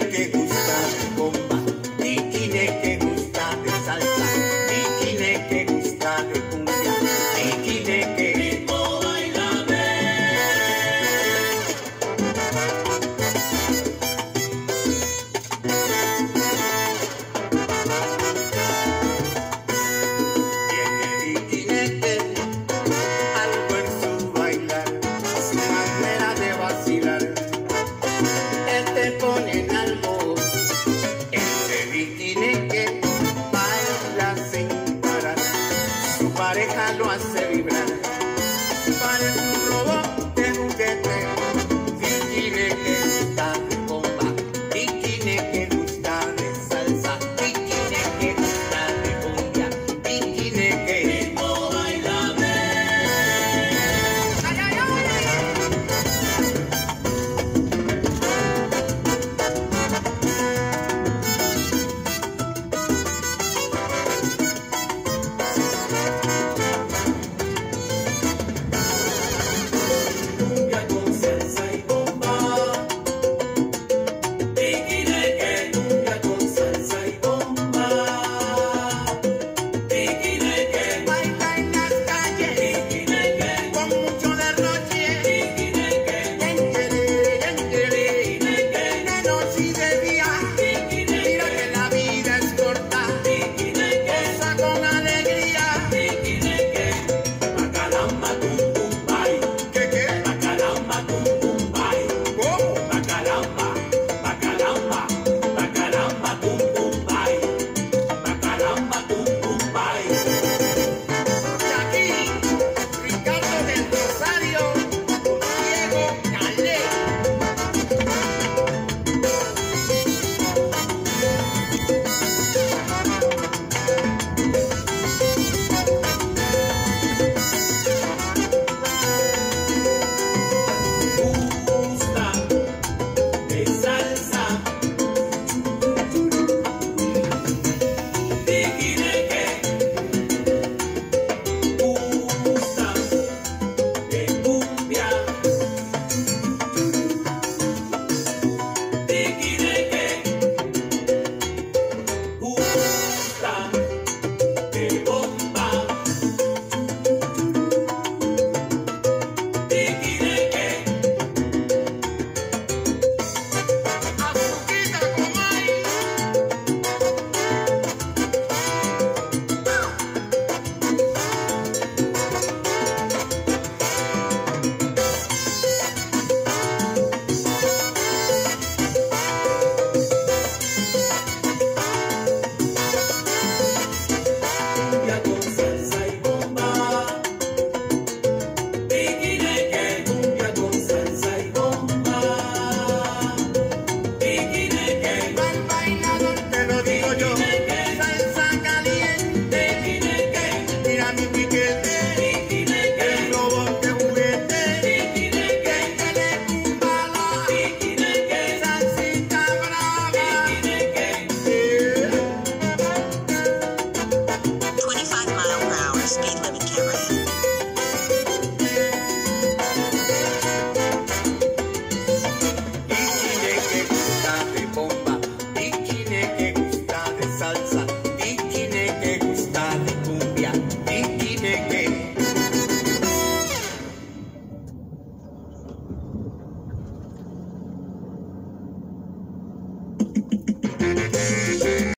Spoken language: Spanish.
que gustar de bomba, ti tiene que gustar de salsa, ti tiene que gustar de cumbia, ti tiene que ritmo bailame. Tiene titinete, algo en su bailar, su manera de vacilar. Él te pone pareja lo hace vibrar. Parece